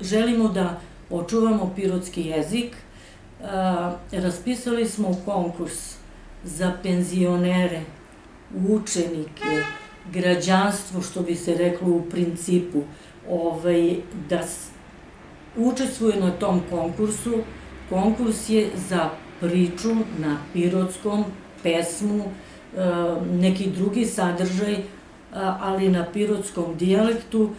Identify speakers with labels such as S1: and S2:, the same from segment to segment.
S1: Želimo da očuvamo pirotski jezik. Raspisali smo konkurs za penzionere, učenike, građanstvo, što bi se reklo u principu, ovaj, da učestvuje na tom konkursu. Konkurs je za priču na pirotskom, pesmu, neki drugi sadržaj, ali na pirotskom dijalektu.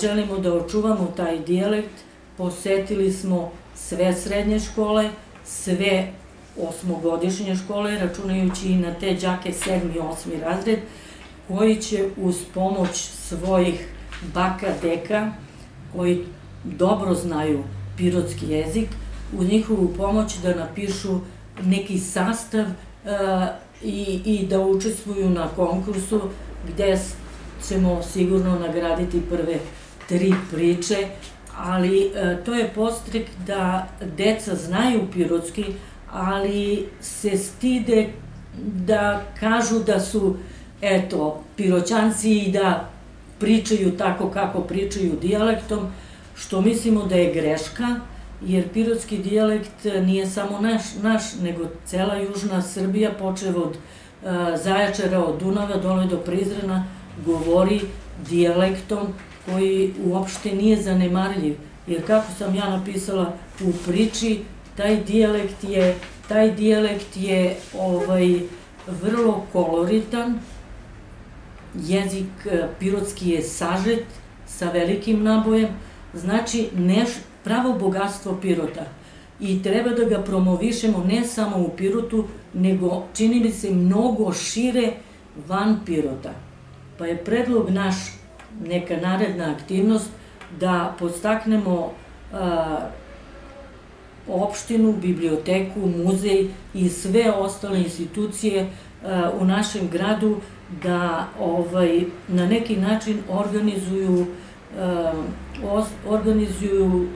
S1: Želimo da očuvamo taj dijalekt. Posetili smo sve srednje škole, sve osmogodišnje škole, računajući i na te džake sedmi i osmi razred, koji će uz pomoć svojih baka, deka, koji dobro znaju pirotski jezik, u njihovu pomoć da napišu neki sastav i, i da učestvuju na konkursu gde ćemo sigurno nagraditi prve tri priče, ali e, to je postrek da deca znaju pirotski, ali se stide da kažu da su, eto, piroćanci i da pričaju tako kako pričaju dijalektom, što mislimo da je greška, jer pirotski dijalekt nije samo naš, naš nego cela južna Srbija, počev od Zaječara, od Dunava, dole do Prizrena, govori dijalektom koji uopšte nije zanemarljiv. Jer kako sam ja napisala u priči, taj dijalekt je, taj dijalekt je ovaj, vrlo koloritan, jezik pirotski je sažet sa velikim nabojem, znači neš, pravo bogatstvo Pirota i treba da ga promovišemo ne samo u Pirotu, nego čini mi se mnogo šire van Pirota. Pa je predlog naš, neka naredna aktivnost, da podstaknemo a, opštinu, biblioteku, muzej i sve ostale institucije a, u našem gradu da ovaj, na neki način organizuju organizuju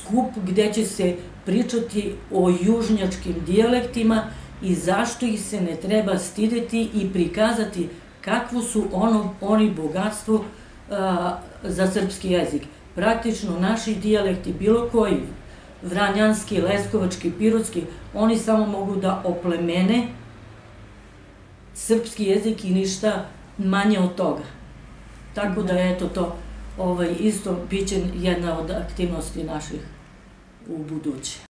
S1: skup gde će se pričati o južnjačkim dijalektima i zašto ih se ne treba stideti i prikazati kakvo su ono, oni bogatstvo za srpski jezik. Praktično naši dijalekti, bilo koji, vranjanski, leskovački, pirotski, oni samo mogu da oplemene srpski jezik i ništa manje od toga. Tako da, eto, to ovaj, isto biće jedna od aktivnosti naših u buduće.